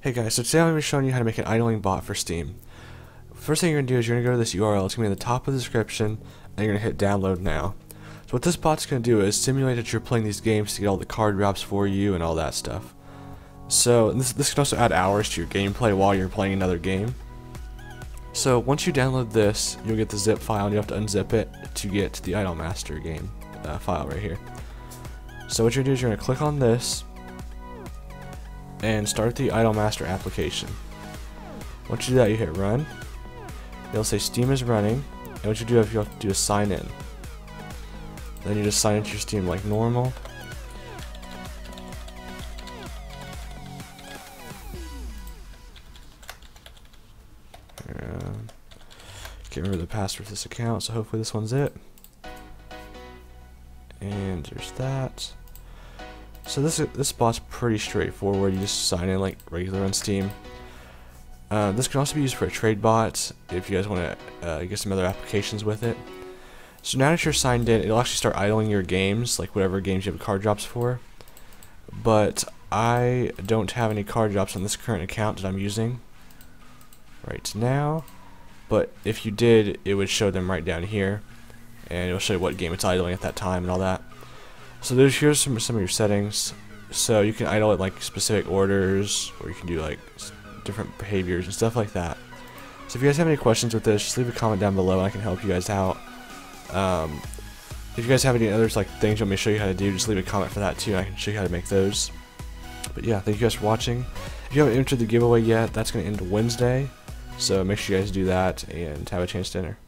Hey guys, so today I'm going to be showing you how to make an idling bot for Steam. First thing you're going to do is you're going to go to this URL, it's going to be in the top of the description, and you're going to hit download now. So what this bot's going to do is simulate that you're playing these games to get all the card drops for you and all that stuff. So this, this can also add hours to your gameplay while you're playing another game. So once you download this, you'll get the zip file and you have to unzip it to get the the Idle Master game uh, file right here. So what you're going to do is you're going to click on this, and start the Idle Master application. Once you do that, you hit run. It'll say Steam is running, and what you do is you have to do is sign in. Then you just sign into your Steam like normal. Uh, can't remember the password for this account, so hopefully this one's it. And there's that. So this this bot's pretty straightforward. You just sign in like regular on Steam. Uh, this can also be used for a trade bot if you guys want to uh, get some other applications with it. So now that you're signed in, it'll actually start idling your games, like whatever games you have card drops for. But I don't have any card drops on this current account that I'm using right now. But if you did, it would show them right down here, and it'll show you what game it's idling at that time and all that. So there's here's some some of your settings. So you can idle it like specific orders, or you can do like different behaviors and stuff like that. So if you guys have any questions with this, just leave a comment down below and I can help you guys out. Um, if you guys have any other like things you want me to show you how to do, just leave a comment for that too. and I can show you how to make those. But yeah, thank you guys for watching. If you haven't entered the giveaway yet, that's going to end Wednesday. So make sure you guys do that and have a chance to enter.